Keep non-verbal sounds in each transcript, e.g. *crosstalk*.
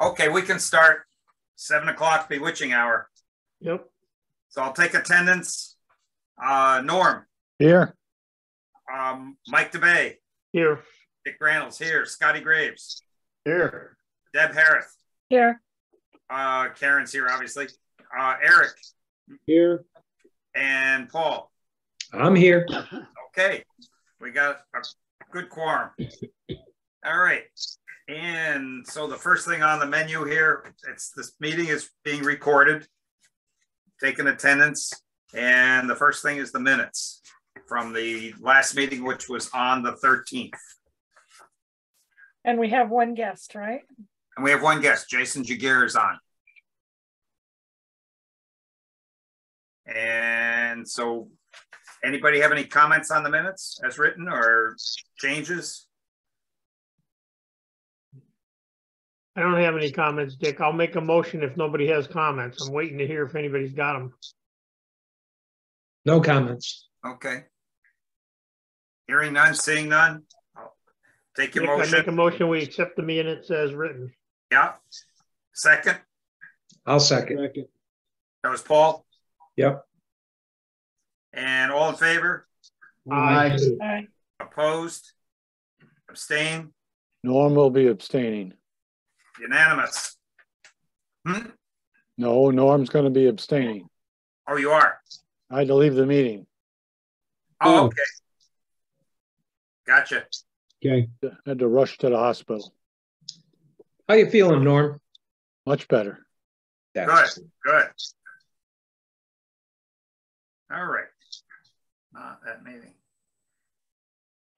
Okay, we can start seven o'clock bewitching hour. Yep. So I'll take attendance. Uh, Norm, Here, um, Mike DeBay, Here. Dick Reynolds here, Scotty Graves, here. Deb Harris, Here, uh, Karen's here, obviously, uh, Eric Here. and Paul. I'm here. Okay, we got a good quorum. All right. And so the first thing on the menu here, it's this meeting is being recorded, taking attendance, and the first thing is the minutes from the last meeting, which was on the 13th. and we have one guest, right? And we have one guest, Jason Jagir is on. And so anybody have any comments on the minutes as written or changes? I don't have any comments, Dick. I'll make a motion if nobody has comments. I'm waiting to hear if anybody's got them. No comments. Okay. Hearing none, seeing none. I'll Take your Dick, I make a motion. motion, we accept the minutes as written. Yeah. Second, I'll second. Second. that was Paul. Yep. And all in favor, Aye. Aye. opposed, abstain, Norm will be abstaining. Unanimous. Hmm? No, Norm's gonna be abstaining. Oh, you are? I had to leave the meeting. Oh, okay. Gotcha. Okay. I Had to rush to the hospital. How you feeling, Norm? Much better. Good, good. All right. Not that meeting.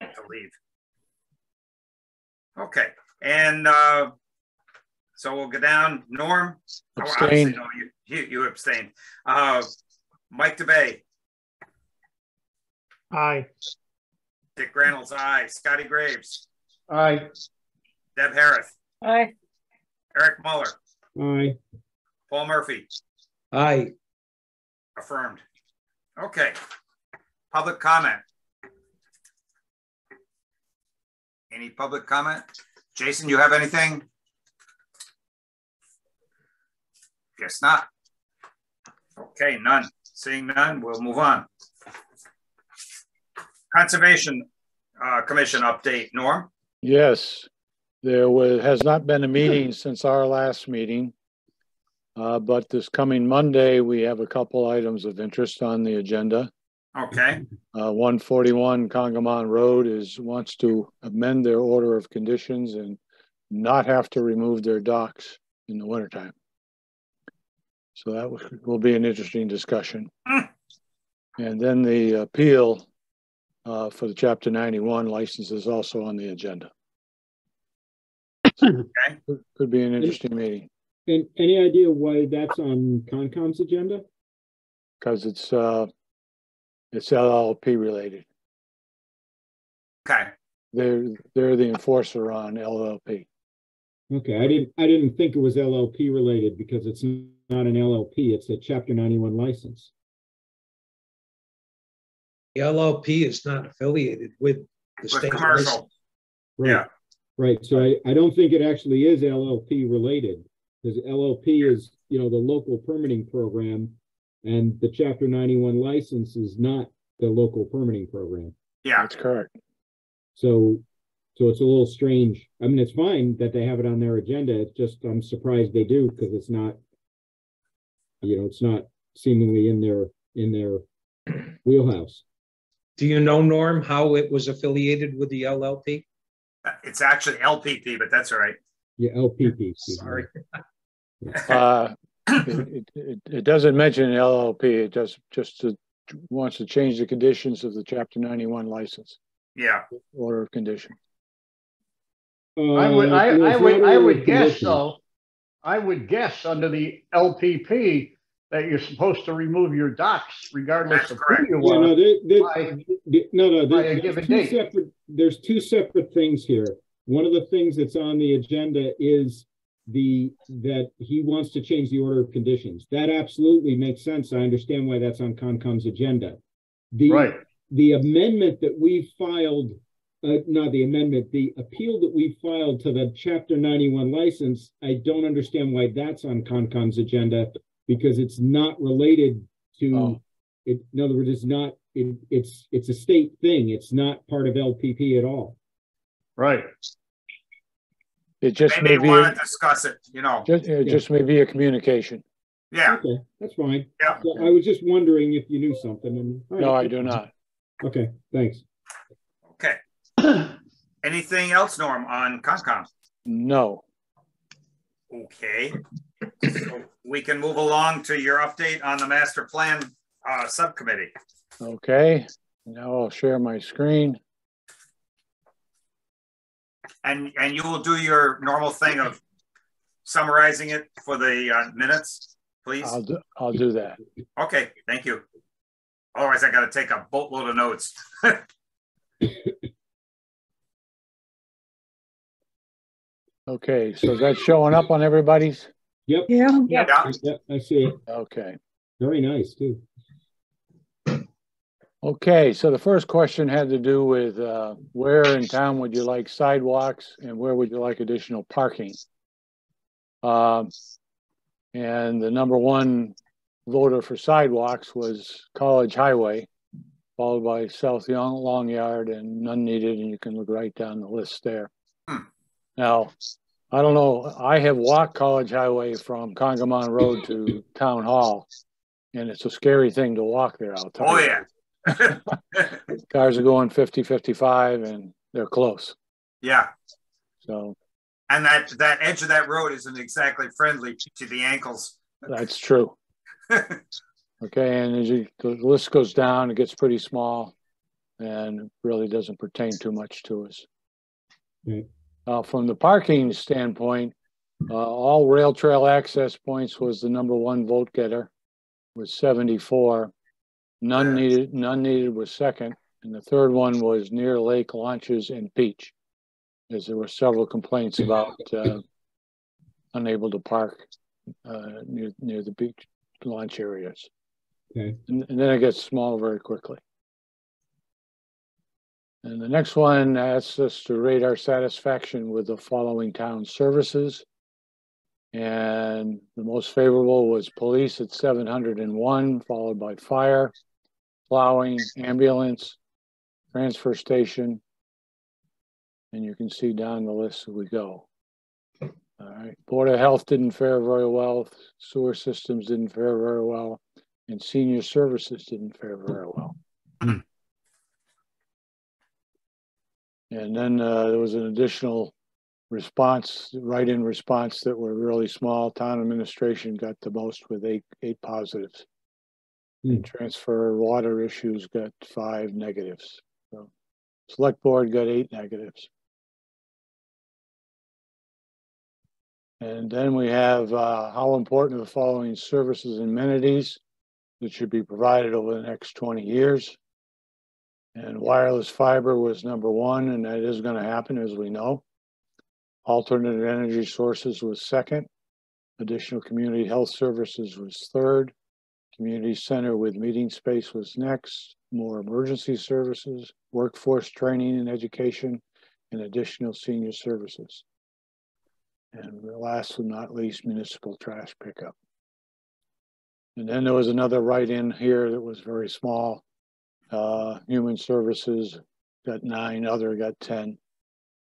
To leave. Okay, and uh, so we'll go down. Norm? Oh, obviously, Abstain. No, you, you, you abstained. Uh, Mike DeBay, Aye. Dick Reynolds, aye. Scotty Graves, Aye. Deb Harris, Aye. Eric Muller, Aye. Paul Murphy, Aye. affirmed. Okay, public comment. Any public comment? Jason, you have anything? Guess not. Okay, none. Seeing none, we'll move on. Conservation uh, Commission update, Norm? Yes, there was, has not been a meeting since our last meeting. Uh, but this coming Monday, we have a couple items of interest on the agenda. Okay, Uh, one forty-one Congamond Road is, wants to amend their order of conditions and not have to remove their docks in the wintertime. So that will- will be an interesting discussion. And then the appeal uh, for the chapter ninety-one license is also on the agenda. Okay. Could- Could be an interesting meeting, And any idea why that's on Concom's agenda? because it's, uh, it's LLP related. okay, They're, they're the enforcer on LLP. Okay, I didn't, I didn't think it was LLP related because it's not an LLP, it's a chapter ninety-one license. The LLP is not affiliated with the with state. commercial, license. Right, yeah, Right, so I, I don't think it actually is LLP related. Because LLP is, you know, the local permitting program. And the chapter ninety-one license is not the local permitting program. yeah, That's correct. So, so it's a little strange. I mean, it's fine that they have it on their agenda. It's just, I'm surprised they do because it's not, you know, it's not seemingly in their, in their *clears throat* wheelhouse. Do you know, Norm, how it was affiliated with the LLP? it's actually LPP, but that's all right. Yeah, LPP. *laughs* Sorry. *laughs* Uh, it, it, it doesn't mention LLP, it just, just to- wants to change the conditions of the chapter ninety-one license, Yeah, order of condition. I would, Uh, I, I would, I would guess conditions. though, I would guess under the LPP that you're supposed to remove your docs regardless That's of correct. who you Yeah, no, are. there, there, By- there- no, no, by there- there's two separate, there's two separate things here. One of the things that's on the agenda is the, that he wants to change the order of conditions. That absolutely makes sense. I understand why that's on Concom's agenda. The, Right, the amendment that we filed uh, not the amendment, the appeal that we filed to the chapter ninety-one license, I don't understand why that's on Concom's agenda because it's not related to, Oh. it, in other words, it's not, it, it's, it's a state thing. It's not part of LPP at all. Right. It just may Maybe be, want a- to discuss it, you know, just, it just may be a communication. yeah, Okay, that's fine. Yeah. So I was just wondering if you knew something and. all No. I do not. Okay, thanks. *clears throat* Anything else, Norm, on Concom? No. Okay. So We can move along to your update on the master plan uh, subcommittee. Okay, now I'll share my screen. And, and you will do your normal thing of summarizing it for the uh, minutes, please? I'll, do. I'll do that. Okay, thank you. Otherwise, I gotta take a boatload of notes. *laughs* Okay, so that's showing up on everybody's? Yep, Yeah. Yeah, yep, I see it. Okay. Very nice too. Okay, so the first question had to do with uh, where in town would you like sidewalks and where would you like additional parking? Um, And the number one voter for sidewalks was College Highway, followed by South Young Long Yard and none needed, and you can look right down the list there. Hmm. Now, I don't know, I have walked College Highway from Congamond Road to Town Hall, and it's a scary thing to walk there, I'll tell oh, you. oh, yeah. *laughs* Cars are going 50, 55 and they're close. Yeah, So and that, that edge of that road isn't exactly friendly to the ankles. that's true. *laughs* Okay, and as you, the list goes down, it gets pretty small and really doesn't pertain too much to us. Right. Uh, from the parking standpoint, uh, all rail trail access points was the number one vote getter with 74. None needed, none needed was second, and the third one was near lake launches and beach, As there were several complaints about, uh, unable to park, uh, near, near the beach launch areas. Okay. And, and then it gets small very quickly. And the next one asks us to rate our satisfaction with the following town services. And the most favorable was police at seven hundred and one, followed by fire, plowing, ambulance, transfer station. And you can see down the list as we go. All right, Board of Health didn't fare very well, sewer systems didn't fare very well, and senior services didn't fare very well. *clears throat* Hmm. And then uh, there was an additional response, write-in response that were really small. Town administration got the most with eight, eight positives. And transfer water issues got five negatives. So select board got eight negatives. And then we have uh, how important are the following services and amenities that should be provided over the next 20 years. And wireless fiber was number one, and that is going to happen, as we know. Alternative energy sources was second. Additional community health services was third. Community center with meeting space was next. More emergency services, workforce training and education, and additional senior services. And last but not least, municipal trash pickup. And then there was another write-in here that was very small. Uh, human services got nine, other got ten.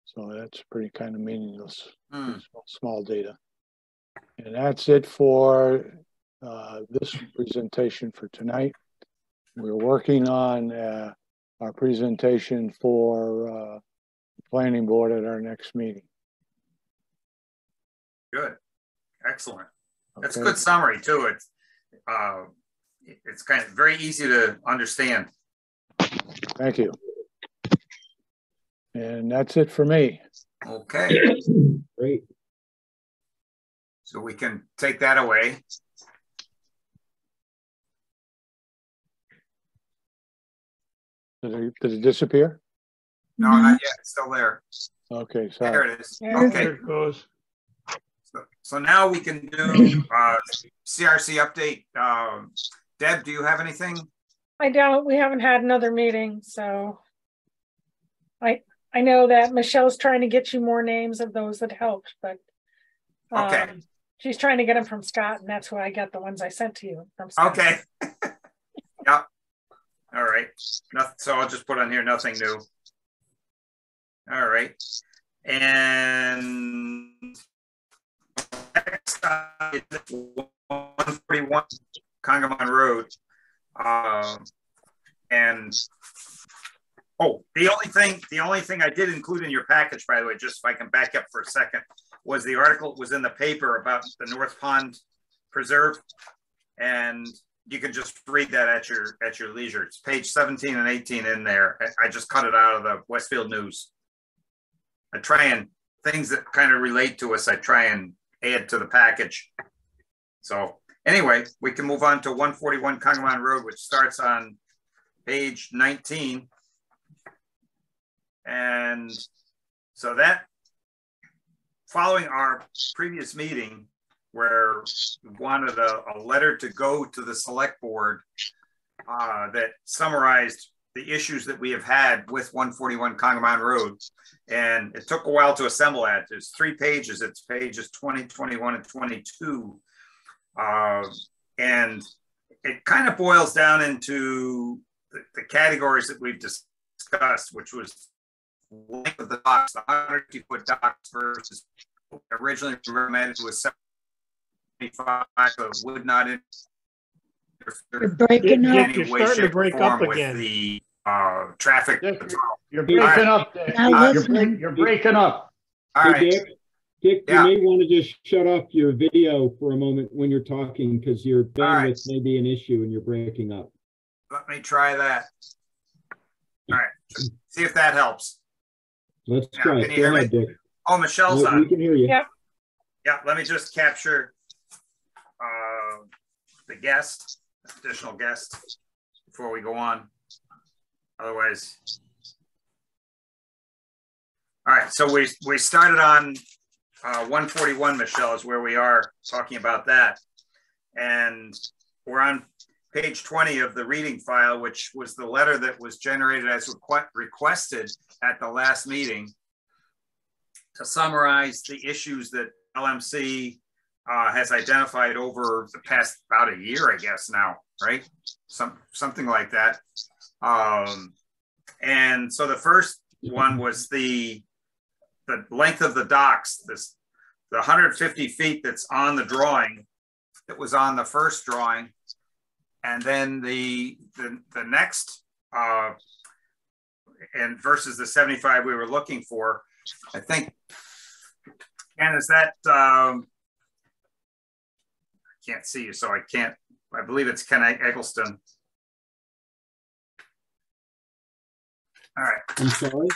So that's pretty kind of meaningless, Hmm, small, small data. And that's it for uh, this presentation for tonight. We're working on uh, our presentation for uh, planning board at our next meeting. Good, excellent. That's a good summary too. It's, uh, it's kind of very easy to understand. Thank you. And that's it for me. Okay, *clears throat* Great. so we can take that away. Did it, did it disappear? No, not yet, it's still there. Okay, There sorry. it is. There it is. Okay, There it goes. so- so now we can do *clears throat* uh, CRC update. Um, Deb, do you have anything? I don't, we haven't had another meeting, so. I, I know that Michelle's trying to get you more names of those that helped, but. Okay. um, She's trying to get them from Scott and that's who I got the ones I sent to you from. Scott. Okay. *laughs* Yep. All right. Nothing, so I'll just put on here, nothing new. All right. And next is 141 Congamond Road. Um, and oh, the only thing, the only thing I did include in your package, by the way, just if I can back up for a second, was the article was in the paper about the North Pond Preserve. And you can just read that at your at your leisure. It's page 17 and 18 in there. I, I just cut it out of the Westfield News. I try and things that kind of relate to us, I try and add to the package. So anyway, we can move on to 141 Congamond Road, which starts on page 19. And so that following our previous meeting, where we wanted a, a letter to go to the select board uh, that summarized the issues that we have had with 141 Congamond Road. And it took a while to assemble that. There's three pages. It's pages 20, 21, and 22. Uh, and it kind of boils down into the, the categories that we've discussed, which was length of the docks, the 150 foot docks versus originally recommended was 75, so would not You're breaking Yeah, up. any you're way, starting to shape, or break up form with again. the uh, traffic Dick, control. You're breaking up. Uh, You're you're breaking up. All Hey, right, Dick, Dick, you may want to just shut off your video for a moment when you're talking because your right. may be an issue and you're breaking up. let me try that. All right, *clears throat* see if that helps. Let's Yeah, try. can it. you hear me? Dick. Oh, Michelle's We- We can hear you. Yeah. Yeah, let me just capture uh, the guest, additional guest, before we go on. Otherwise. All right, so we, we started on uh, 141, Michelle, is where we are talking about that. And we're on page 20 of the reading file, which was the letter that was generated as requ- requested at the last meeting to summarize the issues that LMC uh, has identified over the past about a year, I guess now, right? Some something like that. Um, and so the first one was the the length of the docks. This the 150 feet that's on the drawing that was on the first drawing, and then the the the next uh, and versus the 75 we were looking for. I think And is that um, I can't see you, so I can't. I believe it's Ken Eggleston. All right. I'm sorry.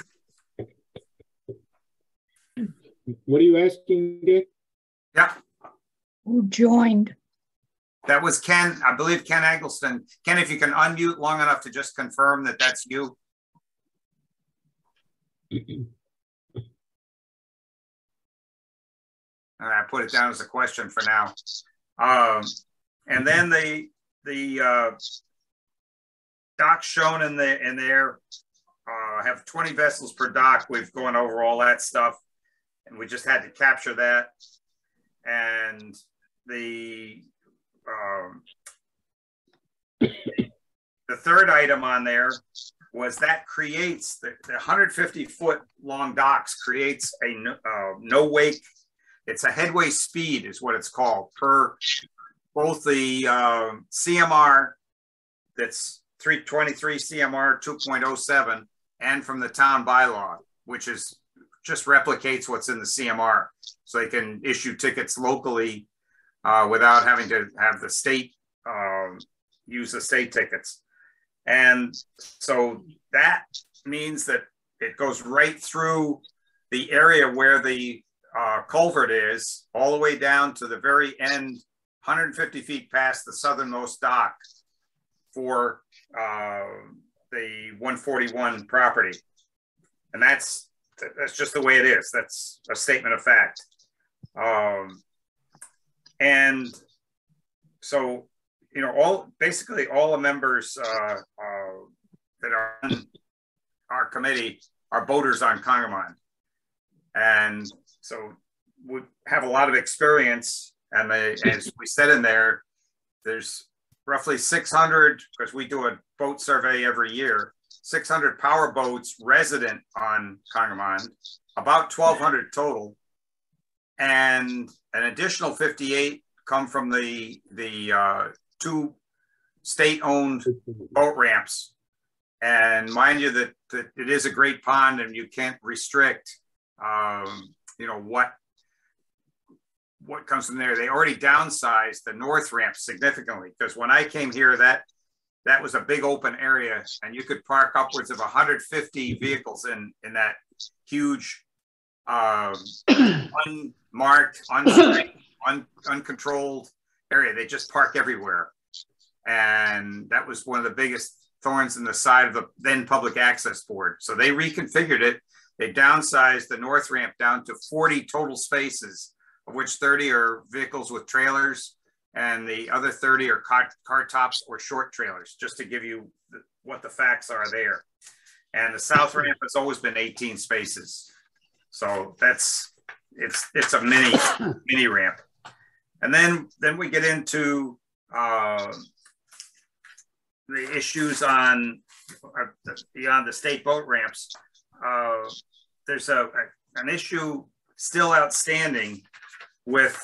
What are you asking, Dick? Yeah, Who joined? that was Ken. I believe Ken Eggleston. Ken, if you can unmute long enough to just confirm that that's you. *clears throat* All right, I put it down as a question for now. Um, and then the the uh, docks shown in the in there uh, have 20 vessels per dock. We've gone over all that stuff, and we just had to capture that. And the um, the third item on there was that creates the, the 150 foot long docks creates a no, uh, no wake. It's a headway speed is what it's called per both the um, CMR that's 323 CMR 2.07 and from the town bylaw, which is just replicates what's in the CMR. So they can issue tickets locally uh, without having to have the state um, use the state tickets. And so that means that it goes right through the area where the uh, culvert is, all the way down to the very end, 150 feet past the southernmost dock for uh, the 141 property. And that's that's just the way it is. That's a statement of fact. Um, and so you know, all basically all the members uh, uh, that are on our committee are boaters on Congamond. And so we have a lot of experience. And they, as we said in there, there's roughly 600, because we do a boat survey every year, 600 power boats resident on Congamond, about 1,200 total. And an additional 58 come from the, the uh, two state-owned boat ramps. And mind you that, that it is a great pond and you can't restrict, um, you know, what what comes from there. They already downsized the north ramp significantly because when I came here, that that was a big open area and you could park upwards of 150 vehicles in in that huge um, *clears throat* unmarked, un, un, uncontrolled area. They just park everywhere and that was one of the biggest thorns in the side of the then public access board. So they reconfigured it. They downsized the north ramp down to 40 total spaces, of which 30 are vehicles with trailers, and the other 30 are car, car tops or short trailers, just to give you the, what the facts are there. And the south ramp has always been 18 spaces. So that's it's it's a mini *coughs* mini ramp. And then then we get into uh, the issues on uh, beyond the state boat ramps, uh, there's a, a, an issue still outstanding with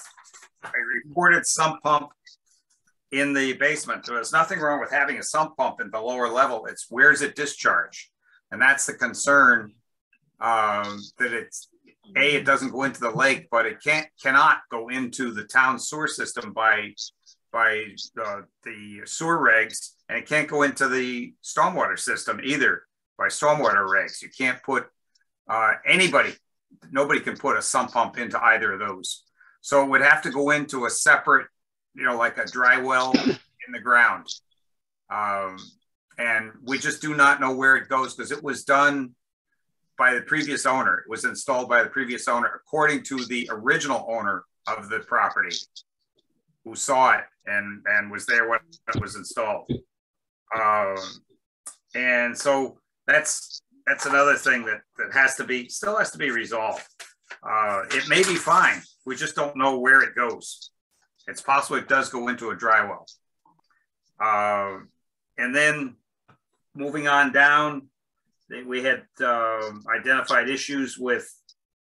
a reported sump pump in the basement. There's nothing wrong with having a sump pump in the lower level. It's where's it discharge, and that's the concern um, that it's a it doesn't go into the lake, but it can't cannot go into the town sewer system by by the sewer regs, and it can't go into the stormwater system either by stormwater regs. You can't put uh, anybody, nobody can put a sump pump into either of those. So it would have to go into a separate, you know, like a dry well in the ground. Um, and we just do not know where it goes because it was done by the previous owner. It was installed by the previous owner according to the original owner of the property who saw it and and was there when it was installed. Um, and so that's that's another thing that that has to be still has to be resolved. Uh, it may be fine. We just don't know where it goes. It's possible it does go into a dry well. Uh, and then moving on down, we had um, identified issues with.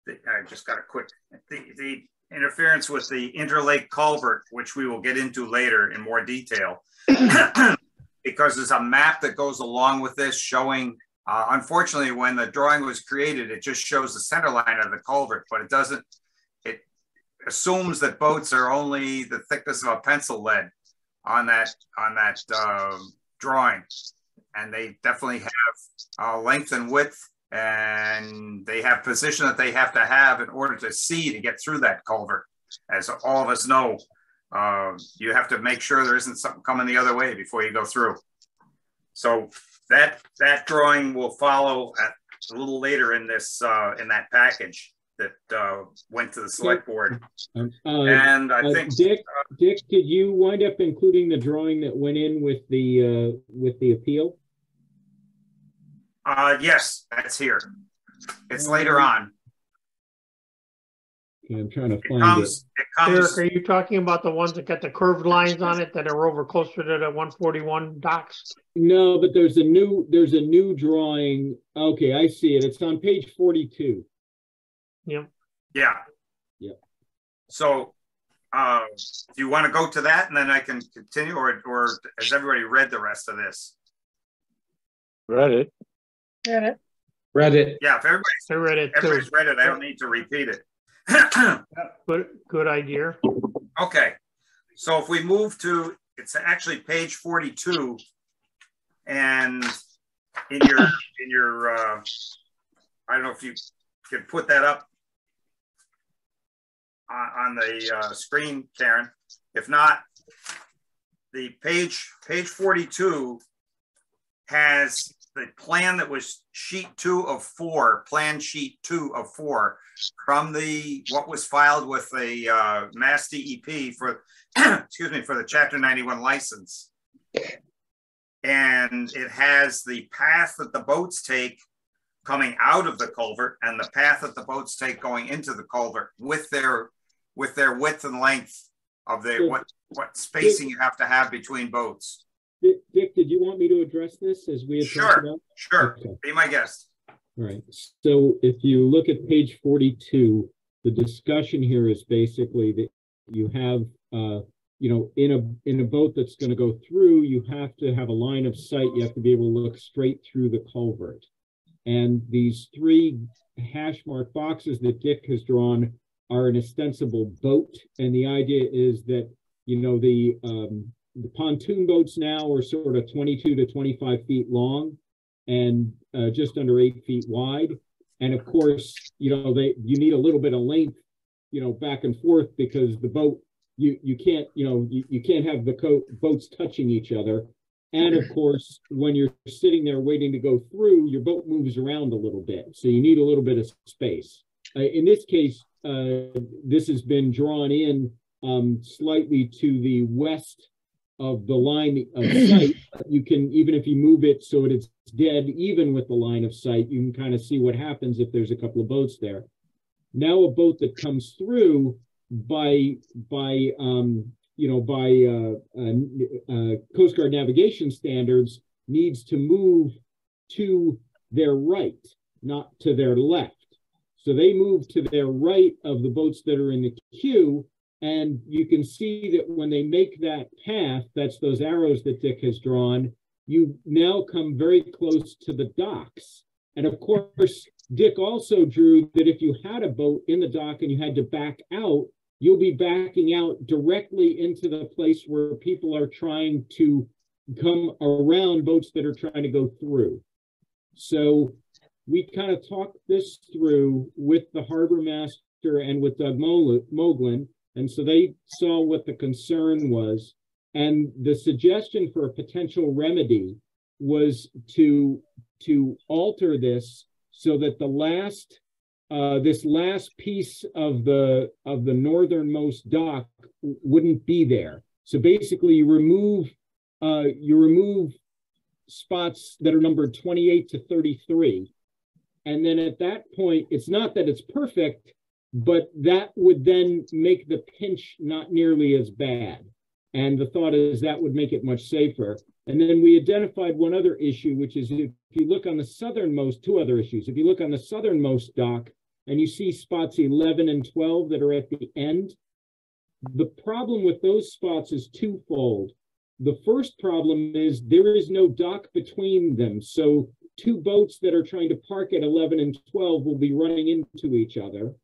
The, I just got a quick. The, the interference with the interlake culvert, which we will get into later in more detail, *clears throat* because there's a map that goes along with this showing. Uh, unfortunately, when the drawing was created, it just shows the center line of the culvert, but it doesn't. It assumes that boats are only the thickness of a pencil lead on that on that um, drawing, and they definitely have uh, length and width and they have position that they have to have in order to see to get through that culvert. As all of us know, uh, you have to make sure there isn't something coming the other way before you go through. So that that drawing will follow at a little later in this uh, in that package that uh, went to the select board. Um, uh, and I uh, think Dick, Dick, did you wind up including the drawing that went in with the uh, with the appeal? Uh, yes, that's here. It's later on. Okay, I'm trying to It find comes, it Eric, comes, are you talking about the ones that got the curved lines on it that are over closer to the one forty-one docks? No, but there's a new, there's a new drawing. Okay, I see it. It's on page forty-two. Yep. yeah. Yeah. So, uh, do you want to go to that and then I can continue or, or has everybody read the rest of this? Read it. Get it? Read it. Yeah, if everybody's, I read it too. everybody's read it, I don't need to repeat it. Good, good idea. Okay, so if we move to, it's actually page forty-two. And in your, in your, uh, I don't know if you could put that up on, on the, uh, screen, Karen. If not, the page, page forty-two has the plan that was sheet two of four, plan sheet two of four from the, what was filed with the uh, Mass DEP for, *clears throat* excuse me, for the chapter 91 license. And it has the path that the boats take coming out of the culvert and the path that the boats take going into the culvert with their with their width and length of the what what spacing you have to have between boats. Dick, Dick, did you want me to address this as we talked Sure. about? Sure, Okay. be my guest. All right, so if you look at page forty-two, the discussion here is basically that you have, uh, you know, in a, in a boat that's gonna go through, you have to have a line of sight, you have to be able to look straight through the culvert. And these three hash mark boxes that Dick has drawn are an ostensible boat, and the idea is that, you know, the, um, the pontoon boats now are sort of twenty-two to twenty-five feet long and uh, just under eight feet wide. And of course, you know, they, you need a little bit of length, you know, back and forth because the boat, you, you can't, you know, you, you can't have the co- boats touching each other. And of course, when you're sitting there waiting to go through, your boat moves around a little bit. So you need a little bit of space. Uh, in this case, uh, this has been drawn in um, slightly to the west of the line of sight. You can, even if you move it so it's dead even with the line of sight, you can kind of see what happens if there's a couple of boats there. Now a boat that comes through by, by, um, you know, by, uh, uh, uh, Coast Guard navigation standards needs to move to their right, not to their left. So they move to their right of the boats that are in the queue. And you can see that when they make that path, that's those arrows that Dick has drawn, you now come very close to the docks. And of course, Dick also drew that if you had a boat in the dock and you had to back out, you'll be backing out directly into the place where people are trying to come around boats that are trying to go through. So we kind of talked this through with the harbor master and with Doug Moglin. And so they saw what the concern was. And the suggestion for a potential remedy was to, to alter this so that the last, uh, this last piece of the, of the northernmost dock wouldn't be there. So basically you remove, uh, you remove spots that are numbered 28 to 33. And then at that point, it's not that it's perfect, but that would then make the pinch not nearly as bad. And the thought is that would make it much safer. And then we identified one other issue, which is if you look on the southernmost, two other issues. If you look on the southernmost dock and you see spots 11 and 12 that are at the end, the problem with those spots is twofold. The first problem is there is no dock between them. So two boats that are trying to park at 11 and 12 will be running into each other.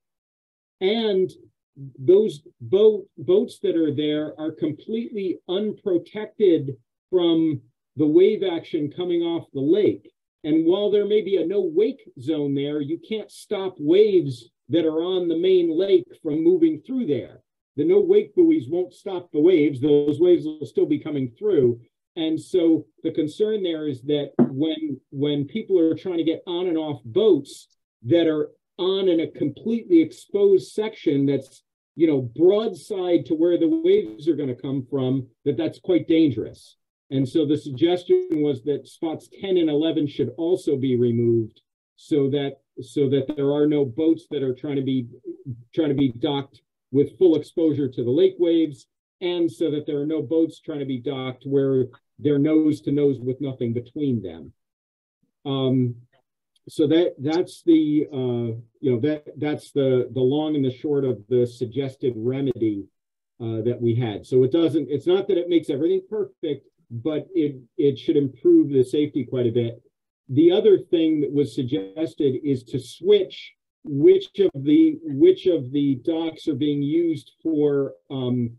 And those boat boats that are there are completely unprotected from the wave action coming off the lake. And while there may be a no wake zone there, you can't stop waves that are on the main lake from moving through there. The no wake buoys won't stop the waves. Those waves will still be coming through. And so the concern there is that when when people are trying to get on and off boats that are on in a completely exposed section that's you know broadside to where the waves are going to come from, that that's quite dangerous. And so the suggestion was that spots 10 and 11 should also be removed so that so that there are no boats that are trying to be trying to be docked with full exposure to the lake waves and so that there are no boats trying to be docked where they're nose to nose with nothing between them. Um, so that that's the uh, you know that that's the the long and the short of the suggested remedy uh, that we had. So it doesn't. It's not that it makes everything perfect, but it it should improve the safety quite a bit. The other thing that was suggested is to switch which of the which of the docks are being used for um,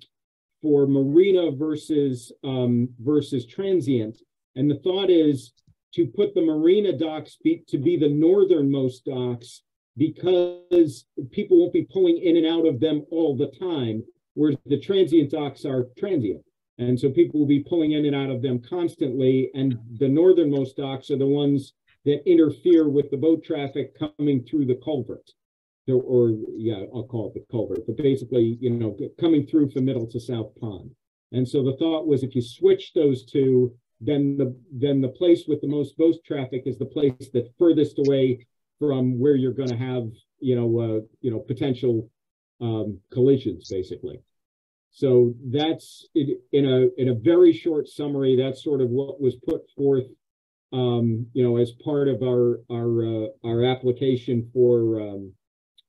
for marina versus um, versus transient. And the thought is to put the marina docks be, to be the northernmost docks because people won't be pulling in and out of them all the time, whereas the transient docks are transient. And so people will be pulling in and out of them constantly. And the northernmost docks are the ones that interfere with the boat traffic coming through the culvert. Or, or yeah, I'll call it the culvert, but basically, you know, coming through from middle to south pond. And so the thought was if you switch those two, then the then the place with the most boat traffic is the place that's furthest away from where you're going to have you know uh, you know potential um, collisions basically. So that's it, in a in a very short summary. That's sort of what was put forth, um, you know, as part of our our uh, our application for um,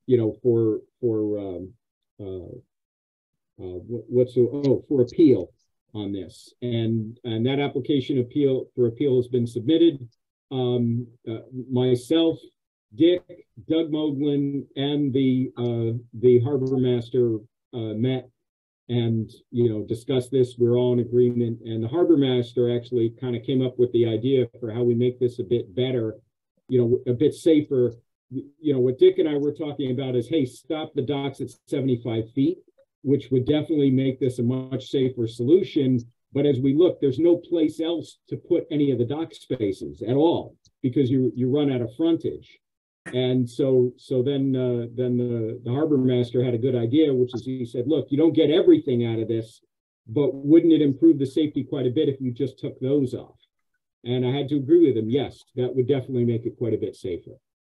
you know for for um, uh, uh, what's the, oh for appeal on this, and and that application appeal for appeal has been submitted. Um, uh, myself, Dick, Doug Moglen, and the uh, the harbor master uh, met and you know discussed this. We're all in agreement, and the harbor master actually kind of came up with the idea for how we make this a bit better, you know, a bit safer. You know, what Dick and I were talking about is, hey, stop the docks at 75 feet, which would definitely make this a much safer solution. But as we look, there's no place else to put any of the dock spaces at all because you you run out of frontage. And so, so then, uh, then the, the harbor master had a good idea, which is he said, look, you don't get everything out of this, but wouldn't it improve the safety quite a bit if you just took those off? And I had to agree with him. Yes, that would definitely make it quite a bit safer.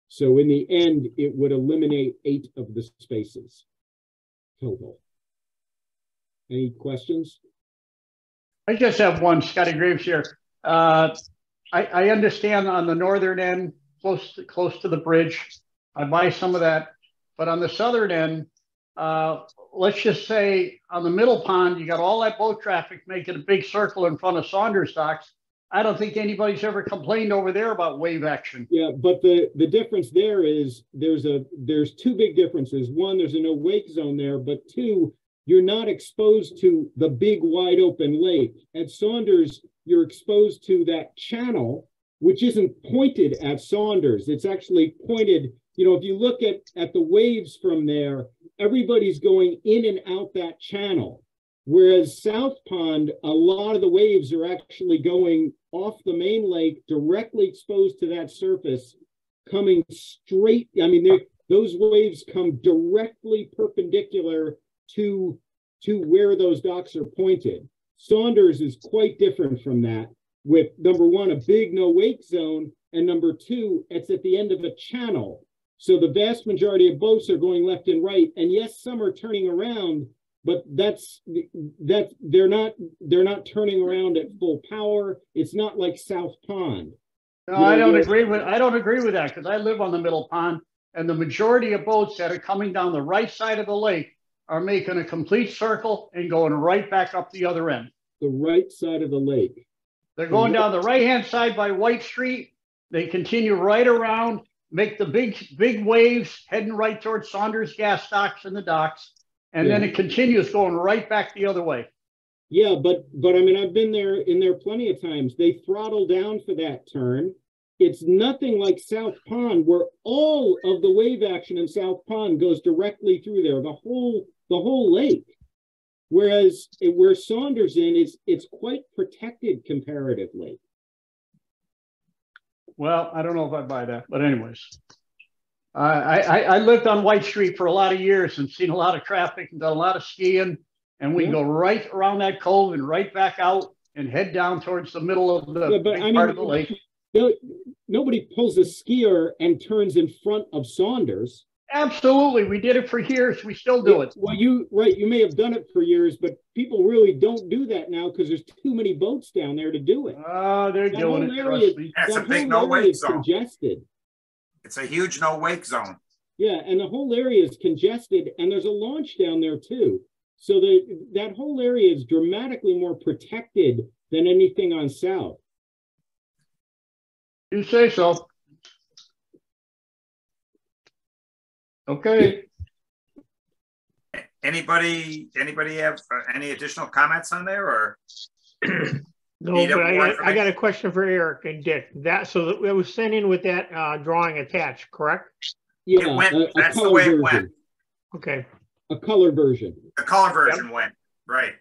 So in the end, it would eliminate eight of the spaces total. Any questions? I just have one, Scotty Graves here. Uh, I, I understand on the northern end, close to, close to the bridge. I buy some of that. But on the southern end, uh, let's just say on the middle pond, you got all that boat traffic making a big circle in front of Saunders docks. I don't think anybody's ever complained over there about wave action. Yeah, but the the difference there is there's a there's two big differences. One, there's a no wake zone there, but two, you're not exposed to the big wide open lake. At Saunders, you're exposed to that channel which isn't pointed at Saunders. It's actually pointed, you know, if you look at, at the waves from there, everybody's going in and out that channel. Whereas South Pond, a lot of the waves are actually going off the main lake, directly exposed to that surface, coming straight. I mean, those waves come directly perpendicular to, to where those docks are pointed. Saunders is quite different from that with number one, a big no wake zone, and number two, it's at the end of a channel. So the vast majority of boats are going left and right. And yes, some are turning around, but that's that they're not they're not turning around at full power. It's not like South Pond. No, you know, I don't agree with I don't agree with that because I live on the middle pond, and the majority of boats that are coming down the right side of the lake are making a complete circle and going right back up the other end. The right side of the lake. They're going down the right-hand side by White Street. They continue right around, make the big, big waves heading right towards Saunders gas stocks and the docks. And yeah. then it continues going right back the other way. Yeah, but but I mean I've been there in there plenty of times. They throttle down for that turn. It's nothing like South Pond where all of the wave action in South Pond goes directly through there, the whole the whole lake. Whereas where Saunders in is it's quite protected comparatively. Well, I don't know if I buy that, but anyways, I, I, I lived on White Street for a lot of years and seen a lot of traffic and done a lot of skiing, and we yeah. go right around that cove and right back out and head down towards the middle of the yeah, I mean, part of the lake. Nobody pulls a skier and turns in front of Saunders. Absolutely. We did it for years. We still do it. Well, you, right. You may have done it for years, but people really don't do that now because there's too many boats down there to do it. Oh, uh, they're that doing it. Area, That's a big no wake zone. Congested. It's a huge no wake zone. Yeah. And the whole area is congested and there's a launch down there too. So the, that whole area is dramatically more protected than anything on South. You say so. Okay. Anybody, anybody have uh, any additional comments on there or? *clears throat* No, but I got, I got a question for Eric and Dick. That, so it was sent in with that uh, drawing attached, correct? Yeah, went- a- a that's the color way it version. went. Okay. A color version. The color version went, right.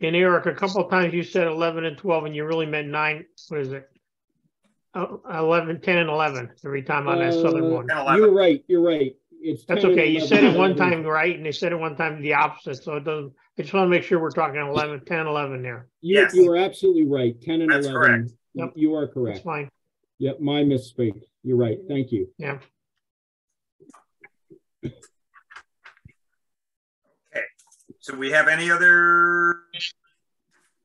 And Eric, a couple of times you said 11 and 12 and you really meant nine, what is it? Uh, 11, 10 and 11 every time on that southern Uh, one. You're right, you're right. it's. That's okay. You said it one time right and they said it one time the opposite, so it doesn't, I just want to make sure we're talking 11, 10, 11 there. You, Yes. you are absolutely right. Ten and That's eleven. correct. Yep. You are That's correct. fine. Yep, my mistake. You're right. Thank you. Yeah. Okay. So we have any other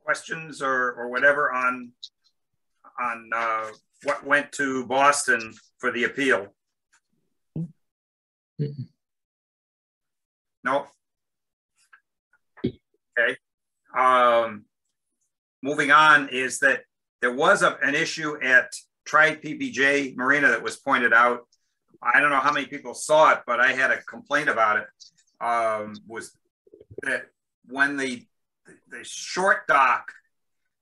questions or, or whatever on, on uh, what went to Boston for the appeal? Mm-mm. No? Okay. Um, moving on is that there was a, an issue at Tri PBJ Marina that was pointed out. I don't know how many people saw it, but I had a complaint about it. Um, was that when the the short dock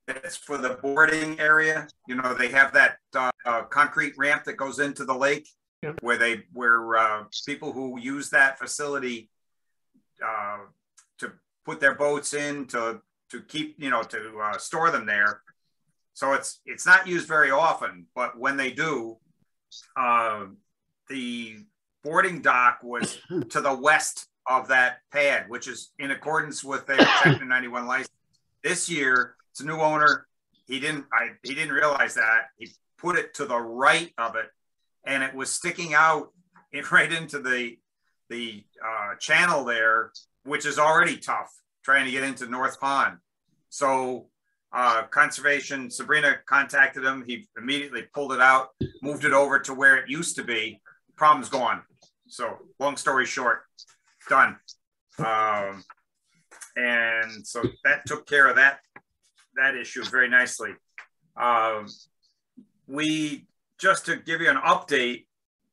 that's for the boarding area, you know, they have that uh, uh, concrete ramp that goes into the lake where they where uh, people who use that facility uh, to put their boats in to to keep you know to uh, store them there. So it's it's not used very often, but when they do, uh, the boarding dock was to the west of that pad, which is in accordance with their Chapter 91 license. This year, it's a new owner. He didn't I he didn't realize that. He put it to the right of it, and it was sticking out *laughs* right into the the uh, channel there, which is already tough trying to get into North Pond. So uh, conservation, Sabrina contacted him. He immediately pulled it out, moved it over to where it used to be. Problem's gone. So long story short, done. Um, and so that took care of that that issue very nicely. Um, we just to give you an update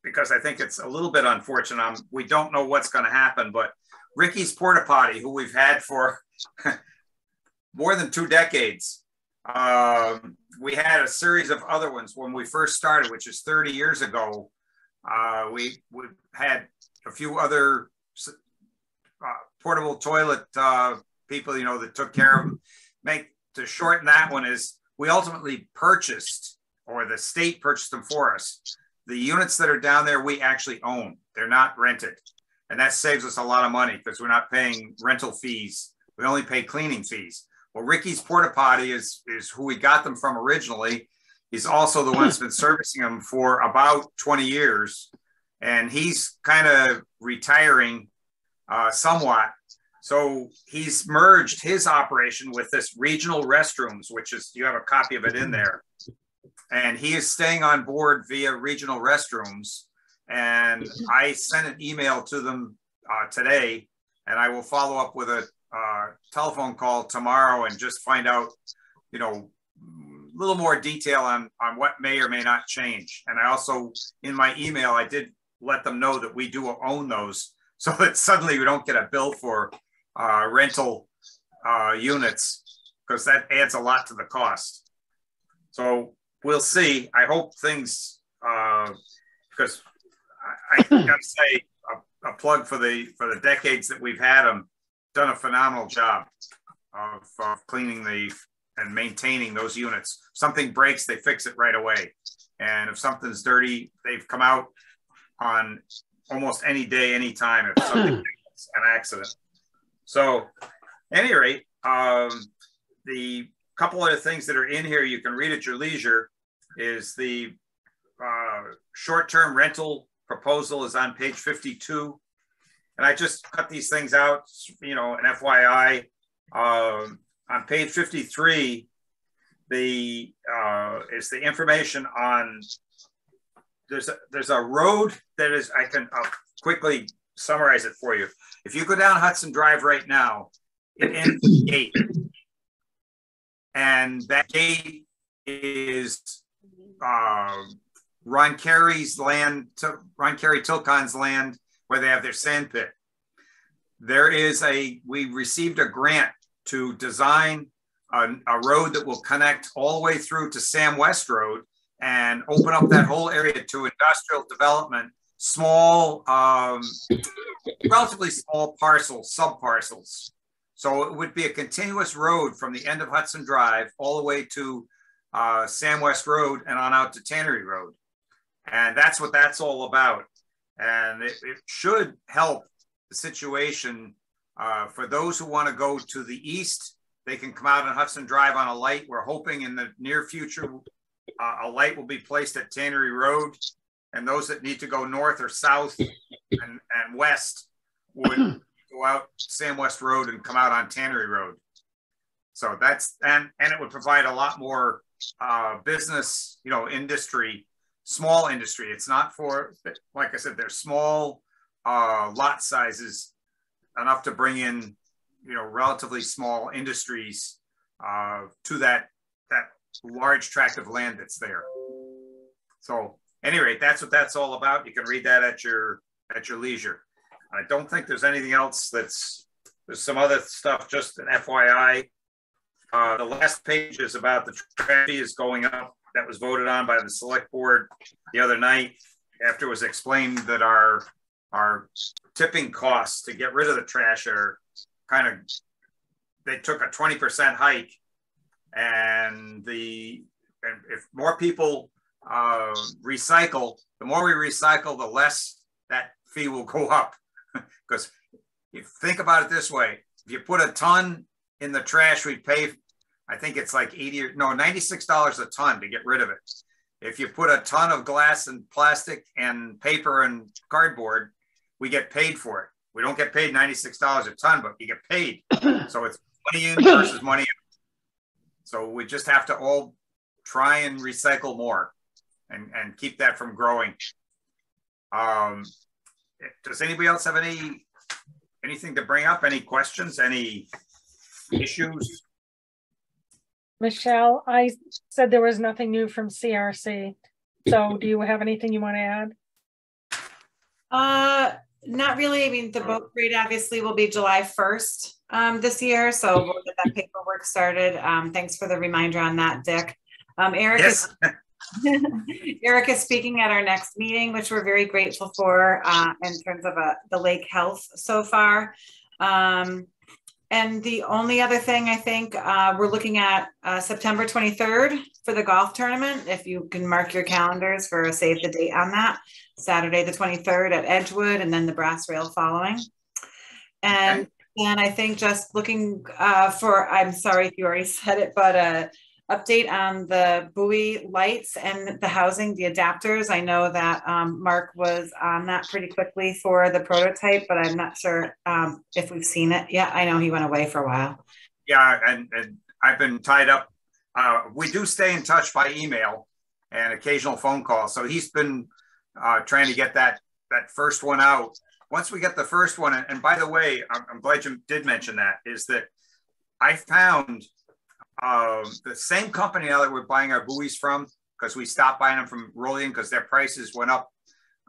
because I think it's a little bit unfortunate. Um, we don't know what's going to happen, but Ricky's Porta Potty, who we've had for *laughs* more than two decades, um, we had a series of other ones when we first started, which is 30 years ago. Uh, we, we had a few other uh, portable toilet uh, people, you know, that took care of them. Make to shorten that one is we ultimately purchased, or the state purchased them for us. The units that are down there, we actually own. They're not rented, and that saves us a lot of money because we're not paying rental fees. We only pay cleaning fees. Well, Ricky's Porta Potty is is who we got them from originally. He's also the one that's been servicing them for about 20 years, and he's kind of retiring uh, somewhat. So he's merged his operation with this regional restrooms, which is you have a copy of it in there, and he is staying on board via regional restrooms. And I sent an email to them uh, today, and I will follow up with a uh, telephone call tomorrow and just find out, you know, a little more detail on on what may or may not change. And I also, in my email, I did let them know that we do own those, *laughs* so that suddenly we don't get a bill for uh, rental uh, units because that adds a lot to the cost. So we'll see. I hope things because I, I *clears throat* gotta say a, a plug for the for the decades that we've had them done a phenomenal job of, of cleaning the and maintaining those units. Something breaks, they fix it right away. And if something's dirty, they've come out on almost any day, any time if something *clears throat* an accident. So, any rate, um, the couple other things that are in here you can read at your leisure is the uh, short-term rental proposal is on page 52 and I just cut these things out, you know, an FYI. Um, on page 53, the uh, is the information on there's a, there's a road that is I can I'll quickly summarize it for you. If you go down Hudson Drive right now, it ends at the gate, and that gate is uh, Ron Carey's land, to Ron Carey Tilcon's land where they have their sand pit. There is a, we received a grant to design a, a, road that will connect all the way through to Sam West Road and open up that whole area to industrial development, small, um, relatively small parcels, sub parcels. So it would be a continuous road from the end of Hudson Drive all the way to uh, Sam West Road and on out to Tannery Road. And that's what that's all about. And it, it should help the situation uh, for those who want to go to the east. They can come out on Hudson Drive on a light. We're hoping in the near future uh, a light will be placed at Tannery Road. And those that need to go north or south and, and west would *clears throat* go out Sam West Road and come out on Tannery Road. So that's and and it would provide a lot more uh, business, you know, industry, small industry. It's not for like I said, they're small uh, lot sizes enough to bring in, you know, relatively small industries uh, to that that large tract of land that's there. So, any rate, that's what that's all about. You can read that at your at your leisure. I don't think there's anything else that's there's some other stuff. Just an FYI. Uh, the last page is about the trash is going up. That was voted on by the select board the other night after it was explained that our our tipping costs to get rid of the trash are kind of they took a 20% hike and the and if more people uh, recycle the more we recycle the less that fee will go up. *laughs* Because you think about it this way if you put a ton in the trash we pay i think it's like 80 or no 96 dollars a ton to get rid of it. If you put a ton of glass and plastic and paper and cardboard we get paid for it. We don't get paid $96 a ton but you get paid. *coughs* So it's money in versus money out. so we just have to all try and recycle more and and keep that from growing um does anybody else have any anything to bring up? Any questions? Any issues? Michelle, I said there was nothing new from CRC. So do you have anything you want to add? Uh, not really. I mean, the boat parade obviously will be July 1st um, this year. So we'll get that paperwork started. Um, thanks for the reminder on that, Dick. Um, Eric yes. is *laughs* *laughs* Eric is speaking at our next meeting, which we're very grateful for uh, in terms of uh, the lake health so far. Um, and the only other thing I think uh, we're looking at uh, September 23rd for the golf tournament. If you can mark your calendars for a save the date on that, Saturday the 23rd at Edgewood, and then the brass rail following. And okay. and I think just looking uh, for, I'm sorry if you already said it, but uh, update on the buoy lights and the housing, the adapters. I know that um, Mark was on that pretty quickly for the prototype, but I'm not sure um, if we've seen it yet. I know he went away for a while. Yeah, and, and I've been tied up. Uh, we do stay in touch by email and occasional phone calls. So he's been uh, trying to get that that first one out. Once we get the first one, and, by the way, I'm, I'm glad you did mention that, is that I found um, the same company now that we're buying our buoys from, because we stopped buying them from Rolyan because their prices went up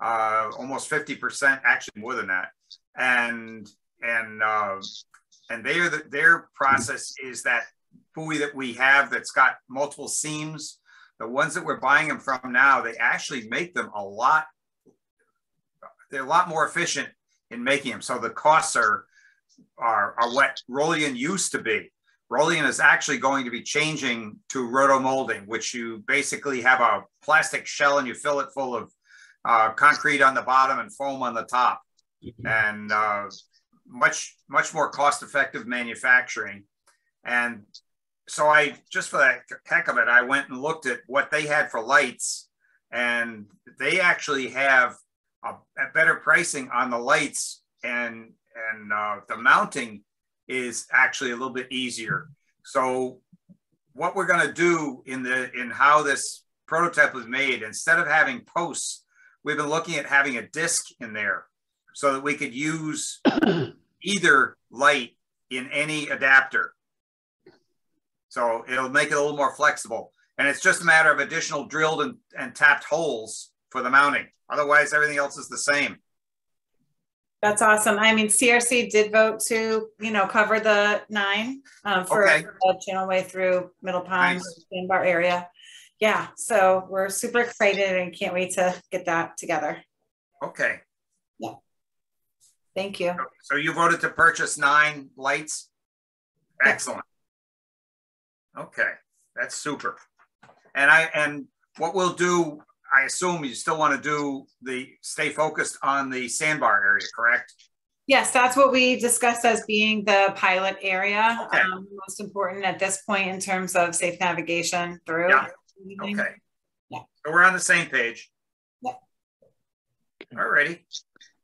uh, almost 50%, actually more than that. And and uh, and they the, their process is that buoy that we have that's got multiple seams. The ones that we're buying them from now, they actually make them a lot. They're a lot more efficient in making them. So the costs are are, are what Rolyan used to be. Rolyan is actually going to be changing to roto molding, which you basically have a plastic shell and you fill it full of uh, concrete on the bottom and foam on the top, and uh, much much more cost effective manufacturing. And so I just for the heck of it, I went and looked at what they had for lights, and they actually have a, a better pricing on the lights and and uh, the mounting is actually a little bit easier. So what we're going to do in the in how this prototype was made, instead of having posts, we've been looking at having a disc in there so that we could use *clears throat* either light in any adapter. So it'll make it a little more flexible. And it's just a matter of additional drilled and, and tapped holes for the mounting. Otherwise, everything else is the same. That's awesome. I mean, CRC did vote to, you know, cover the nine um, for Okay. the channel way through Middle Pond, Nice. Sandbar area. Yeah, so we're super excited and can't wait to get that together. Okay. Yeah. Thank you. So you voted to purchase nine lights? Excellent. Okay, that's super. And I, and what we'll do, I assume you still want to do the, stay focused on the sandbar area, correct? Yes, that's what we discussed as being the pilot area. Okay. um, Most important at this point in terms of safe navigation through. Yeah. Okay. Yeah. So we're on the same page. Yeah. Alrighty.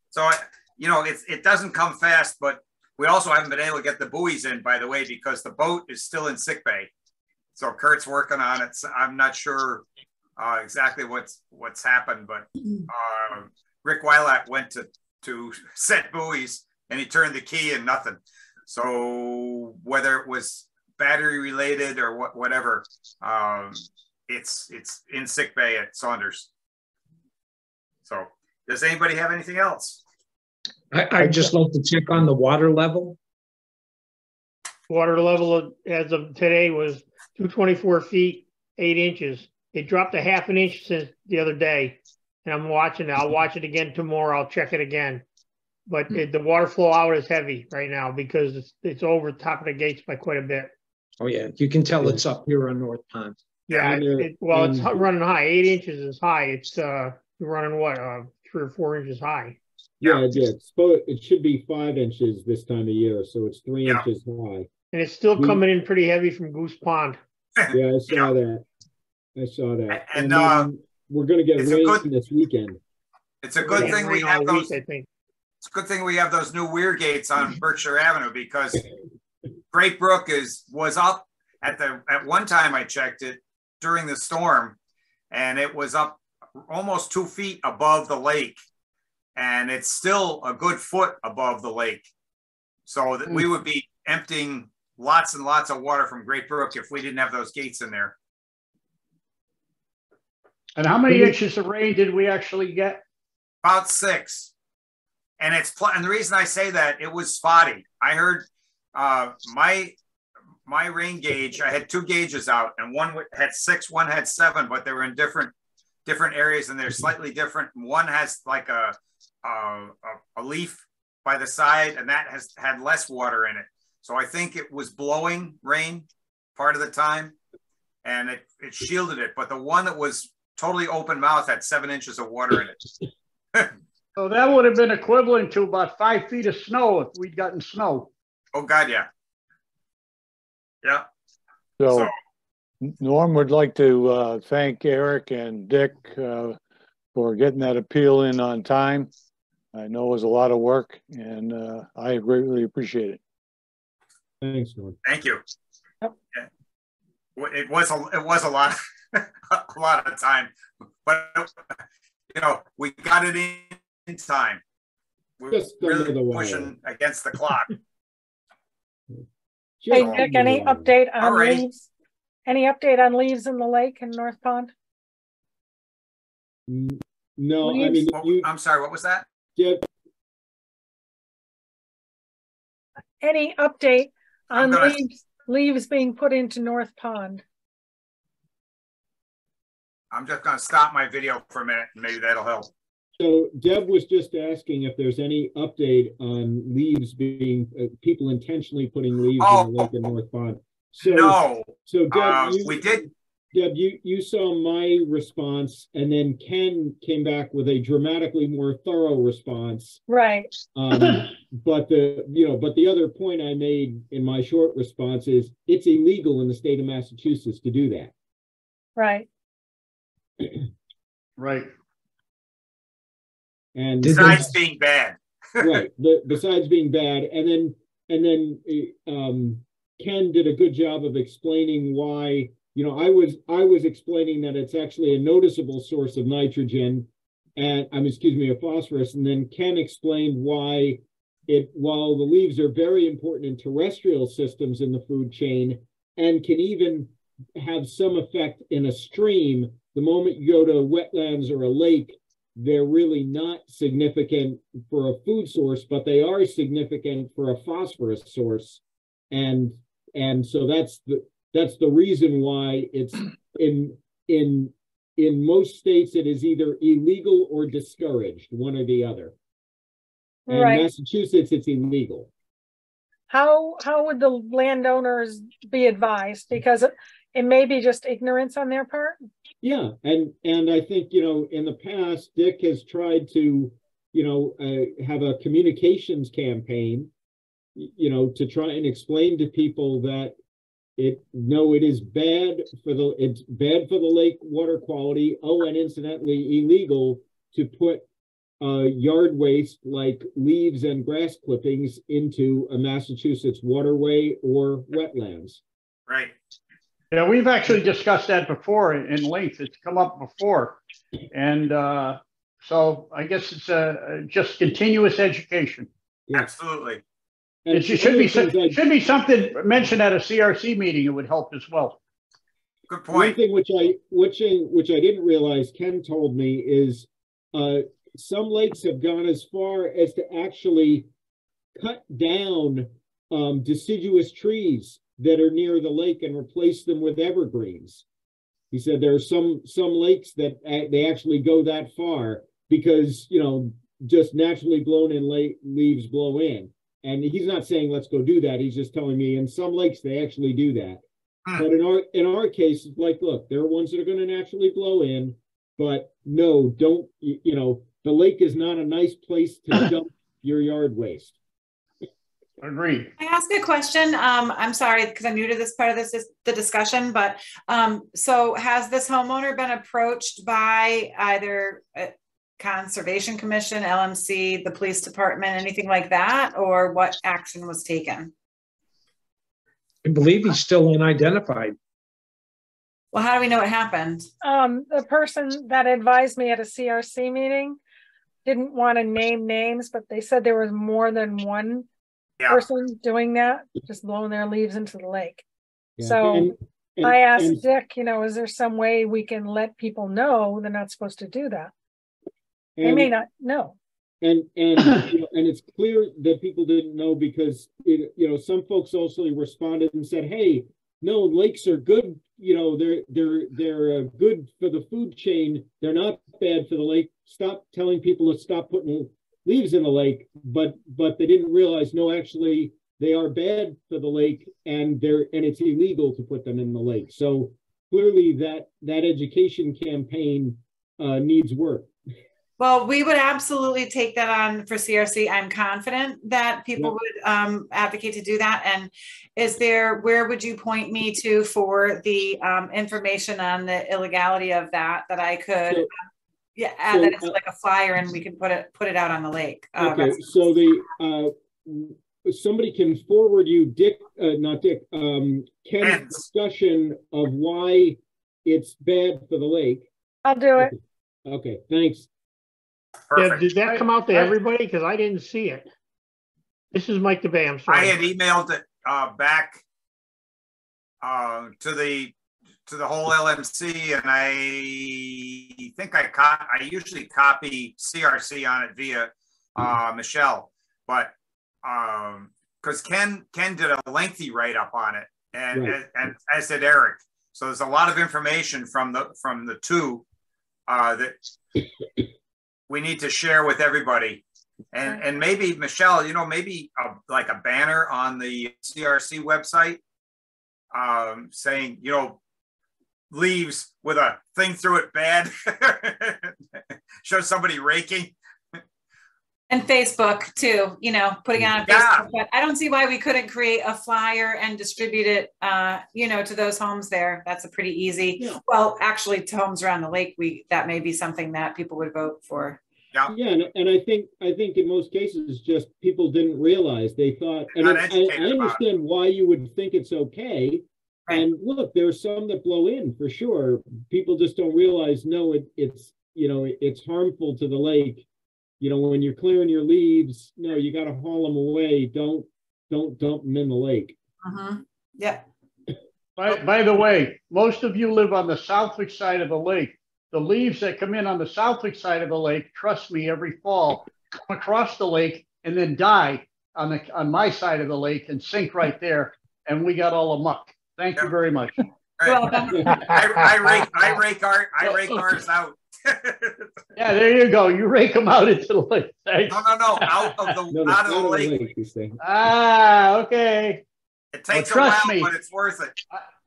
So, I- you know, it, it doesn't come fast, but we also haven't been able to get the buoys in, by the way, because the boat is still in sick bay. So Kurt's working on it. So I'm not sure uh, exactly what's what's happened, but uh, Rick Wylack went to to *laughs* set buoys and he turned the key and nothing. So whether it was battery related or what, whatever, um, it's it's in sick bay at Saunders. So does anybody have anything else? I, I'd just like to check on the water level. Water level as of today was two twenty-four feet, eight inches. It dropped a half an inch since the other day. And I'm watching it. I'll watch it again tomorrow. I'll check it again. But it- the water flow out is heavy right now because it's, it's over the top of the gates by quite a bit. Oh, yeah, you can tell it's up here on North Pond. Yeah, it, it- well, it's running high. Eight inches is high. It's, uh, running what, uh, three or four inches high. Yeah, yeah, it's supposed, it should be five inches this time of year, so it's three Yeah. inches high. And it's still We- coming in pretty heavy from Goose Pond. Yeah, I Yeah. saw that. I saw that. And, uh, We're gonna get rain good- this weekend. It's a good Rain thing we have week, those. I think. It's a good thing we have those new weir gates on Berkshire Avenue because Great Brook is was up at the at one time I checked it during the storm, and it was up almost two feet above the lake, and it's still a good foot above the lake. So that we would be emptying lots and lots of water from Great Brook if we didn't have those gates in there. And how many inches of rain did we actually get? About six. And it's pl- and the reason I say that it was spotty. I heard uh my my rain gauge. I had two gauges out, and one had six, one had seven, but they were in different different areas, and they're slightly different. One has like a a, a, a leaf by the side, and that has had less water in it. So I think it was blowing rain part of the time, and it it shielded it. But the one that was totally open mouth had seven inches of water in it. *laughs* So that would have been equivalent to about five feet of snow if we'd gotten snow. Oh God, yeah, yeah. So So- Norm would like to uh, thank Eric and Dick uh, for getting that appeal in on time. I know it was a lot of work and uh, I greatly appreciate it. Thanks, Norm. Thank you. Yep. It was a it was a lot *laughs* a lot of time, but you know we got it in, in time. We're Just really the wire. pushing against the clock. *laughs* Hey, Just Dick, any under the wire. update on Alrighty. leaves? Any update on leaves in the lake in North Pond? N- No, I mean, Leaves? What- you, I'm sorry. What was that? Deb, Any update on gonna- leaves, leaves being put into North Pond? I'm just going to stop my video for a minute, and maybe that'll help. so Deb was just asking if there's any update on leaves being, uh, people intentionally putting leaves in the lake in North Pond. So, No, so Deb, uh, you- we did. Deb, you, you saw my response and then Ken came back with a dramatically more thorough response. Right, Um, but the, you know, but the other point I made in my short response is it's illegal in the state of Massachusetts to do that. right. Right. And Did Besides being bad. *laughs* right, the, besides being bad, and then and then uh, um, Ken did a good job of explaining why. You know, I was I was explaining that it's actually a noticeable source of nitrogen, and um, excuse me, of phosphorus, and then Ken explained why it while the leaves are very important in terrestrial systems in the food chain and can even have some effect in a stream the moment you go to wetlands or a lake they're really not significant for a food source but they are significant for a phosphorus source and and so that's the that's the reason why it's in in in most states it is either illegal or discouraged one or the other and Right. massachusetts it's illegal How, how would the landowners be advised? Because it, it may be just ignorance on their part. Yeah, and and I think you know in the past, Dick has tried to, you know, uh, have a communications campaign, you know, to try and explain to people that it no, it is bad for the it's bad for the lake water quality. Oh, and incidentally, illegal to put uh, yard waste like leaves and grass clippings into a Massachusetts waterway or wetlands. Right. Yeah, we've actually discussed that before in in length. It's come up before. And uh, so I guess it's uh, just continuous education. Yeah. Absolutely. And It should be, other should be something mentioned at a CRC meeting. It would help as well. Good One thing which I, which I, which I didn't realize Ken told me is, uh, some lakes have gone as far as to actually cut down, um, deciduous trees that are near the lake and replace them with evergreens. He said there are some, some lakes that a- they actually go that far because, you know, just naturally blown in lake leaves blow in. And he's not saying let's go do that. He's just telling me in some lakes they actually do that. Hmm. But in our in our case, it's like, look, there are ones that are going to naturally blow in, but no, don't you, you know the lake is not a nice place to *coughs* dump your yard waste. Agreed. Can I ask a question? Um, I'm sorry, because I'm new to this part of this, is the discussion, but, um, so has this homeowner been approached by either uh, Conservation Commission, LMC, the police department, anything like that? Or what action was taken? I believe he's still unidentified. Well, how do we know what happened? Um, the person that advised me at a CRC meeting didn't want to name names, but they said there was more than one Yeah. person doing that, just blowing their leaves into the lake. Yeah. So, And- and- I asked and- Dick, you know, is there some way we can let people know they're not supposed to do that? They may not know. And and you know, and it's clear that people didn't know because it, you know some folks also responded and said, "Hey, no, lakes are good. You know, they're they're they're uh, good for the food chain. They're not bad for the lake. Stop telling people to stop putting leaves in the lake." But but they didn't realize no, actually they are bad for the lake, and they're and it's illegal to put them in the lake. So clearly that that education campaign uh, needs work. Well, we would absolutely take that on for CRC. I'm confident that people would um, advocate to do that. And is there, where would you point me to for the um, information on the illegality of that, that I could, So- yeah, add so, that into uh, like a flyer and we can put it, put it out on the lake? Uh, Okay, so the, uh, somebody can forward you Dick, uh, not Dick, um, Ken's Ken's. discussion of why it's bad for the lake. I'll do it. Okay, thanks. Yeah, did that come out to I- everybody? Because I didn't see it. This is Mike DeBay, I'm sorry. I had emailed it uh, back uh, to the to the whole LMC, and I think I co- I usually copy CRC on it via uh, Michelle, but because Ken Ken did a lengthy write up on it, and, Right. and and as did Eric. So there's a lot of information from the from the two uh, that *laughs* we need to share with everybody. And, and maybe Michelle, you know, maybe a, like a banner on the CRC website um, saying, you know, leaves with a thing through it bad. *laughs* Show somebody raking. And Facebook too, you know, putting it on Yeah. Facebook, but I don't see why we couldn't create a flyer and distribute it, uh, you know, to those homes there. That's a pretty easy, Yeah. well, actually to homes around the lake, we, that may be something that people would vote for. Yeah, and, and I think, I think in most cases, just people didn't realize, they thought, and Not I, I educated about it. understand why you would think it's okay. Right. And look, there's some that blow in for sure. People just don't realize, no, it, it's, you know, it's harmful to the lake. You know, when you're clearing your leaves, no, you gotta haul them away. Don't, don't dump them in the lake. Mhm. Yeah, By, by the way, most of you live on the Southwick side of the lake. The leaves that come in on the Southwick side of the lake, trust me, every fall, come across the lake and then die on the, on my side of the lake and sink right there. And we got all the muck. Thank you very much. Right. welcome. I, I rake, I rake our, I rake ours out. *laughs* Yeah, there you go. You rake them out into the lake. Thanks. no, no, no, out of the, *laughs* No, out of the not a lake. he's saying. Ah, okay. It takes a trust while, me. but it's worth it.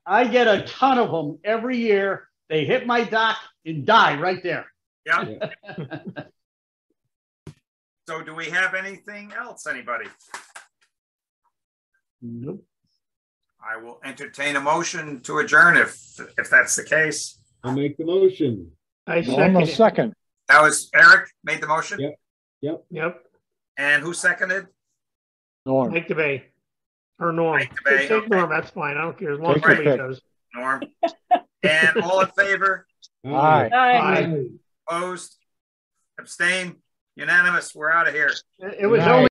I get a ton of them every year They hit my dock and die right there. Yeah. *laughs* So do we have anything else, anybody? Nope. I will entertain a motion to adjourn if, if that's the case. I'll make the motion. I second will second. That was Eric made the motion Yep. Yep, Yep, and who seconded? Norm. Mike DeBay. Or Norm. Mike DeBay, Take okay. Norm, that's fine. I don't care as long as Take somebody does. Norm. And all in favor, Aye. Aye. opposed, abstain, unanimous, we're out of here. It it was Nice. only